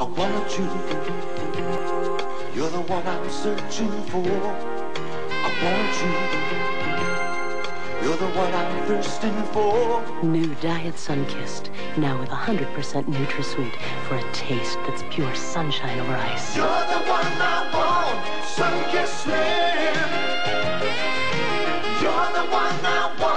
I want you. You're the one I'm searching for. I want you. You're the one I'm thirsting for. New Diet Sunkist, now with 100% NutraSweet for a taste that's pure sunshine over ice. You're the one I want, Sunkist Slim. You're the one I want.